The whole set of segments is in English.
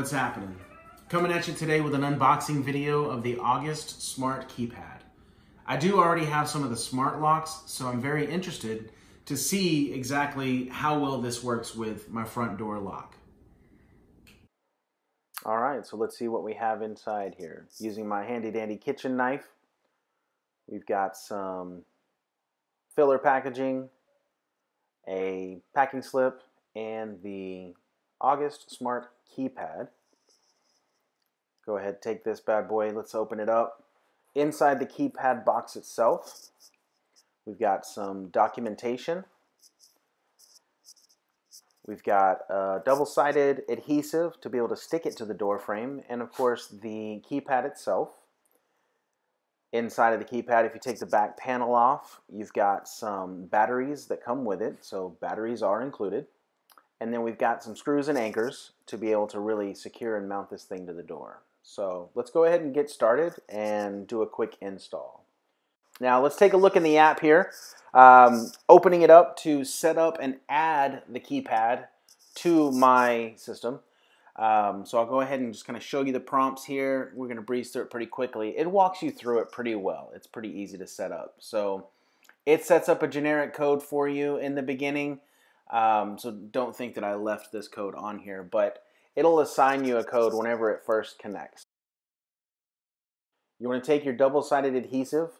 What's happening? Coming at you today with an unboxing video of the August Smart Keypad. I do already have some of the smart locks, so I'm very interested to see exactly how well this works with my front door lock. All right, so let's see what we have inside here. Using my handy dandy kitchen knife, we've got some filler packaging, a packing slip, and the August Smart Keypad. Go ahead, take this bad boy, let's open it up. Inside the keypad box itself, we've got some documentation. We've got a double-sided adhesive to be able to stick it to the door frame, and of course the keypad itself. Inside of the keypad, if you take the back panel off, you've got some batteries that come with it, so batteries are included. And then we've got some screws and anchors to be able to really secure and mount this thing to the door. So let's go ahead and get started and do a quick install. Now let's take a look in the app here. Um, opening it up to set up and add the keypad to my system. Um, so I'll go ahead and just kind of show you the prompts here. We're going to breeze through it pretty quickly. It walks you through it pretty well. It's pretty easy to set up. So it sets up a generic code for you in the beginning. Um, so don't think that I left this code on here, but it'll assign you a code whenever it first connects. You want to take your double-sided adhesive.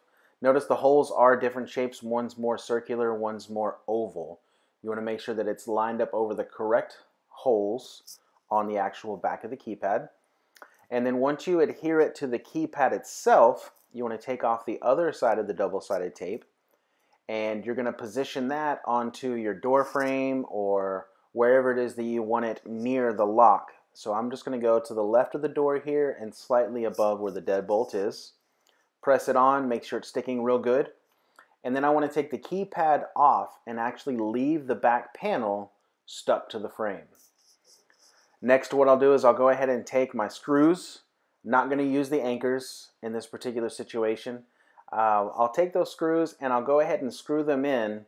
Notice the holes are different shapes. One's more circular, one's more oval. You want to make sure that it's lined up over the correct holes on the actual back of the keypad. And then once you adhere it to the keypad itself, you want to take off the other side of the double-sided tape and you're going to position that onto your door frame or wherever it is that you want it near the lock. So I'm just going to go to the left of the door here and slightly above where the deadbolt is. Press it on, make sure it's sticking real good. And then I want to take the keypad off and actually leave the back panel stuck to the frame. Next what I'll do is I'll go ahead and take my screws. Not going to use the anchors in this particular situation. Uh, I'll take those screws and I'll go ahead and screw them in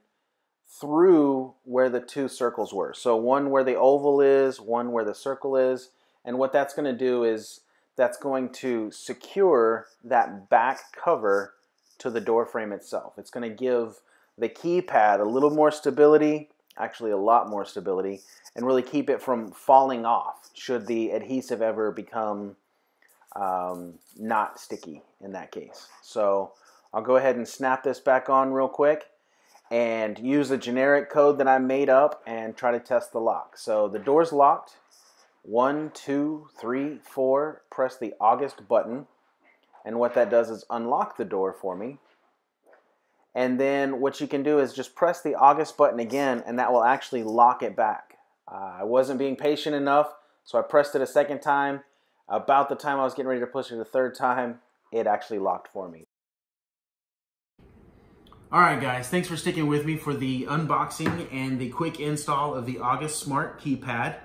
through where the two circles were. So one where the oval is, one where the circle is. And what that's going to do is that's going to secure that back cover to the door frame itself. It's going to give the keypad a little more stability, actually a lot more stability, and really keep it from falling off should the adhesive ever become um, not sticky in that case. So I'll go ahead and snap this back on real quick and use a generic code that I made up and try to test the lock. So the door's locked. One, two, three, four. Press the August button. And what that does is unlock the door for me. And then what you can do is just press the August button again and that will actually lock it back. Uh, I wasn't being patient enough, so I pressed it a second time. About the time I was getting ready to push it the third time, it actually locked for me. All right, guys, thanks for sticking with me for the unboxing and the quick install of the August Smart Keypad.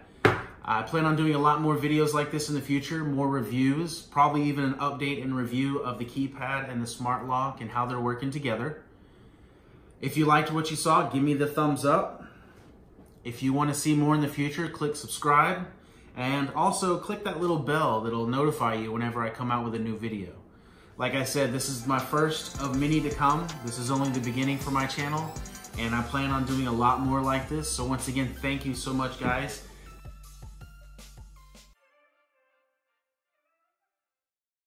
I plan on doing a lot more videos like this in the future, more reviews, probably even an update and review of the keypad and the smart lock and how they're working together. If you liked what you saw, give me the thumbs up. If you want to see more in the future, click subscribe and also click that little bell that'll notify you whenever I come out with a new video. Like I said, this is my first of many to come. This is only the beginning for my channel, and I plan on doing a lot more like this. So once again, thank you so much, guys,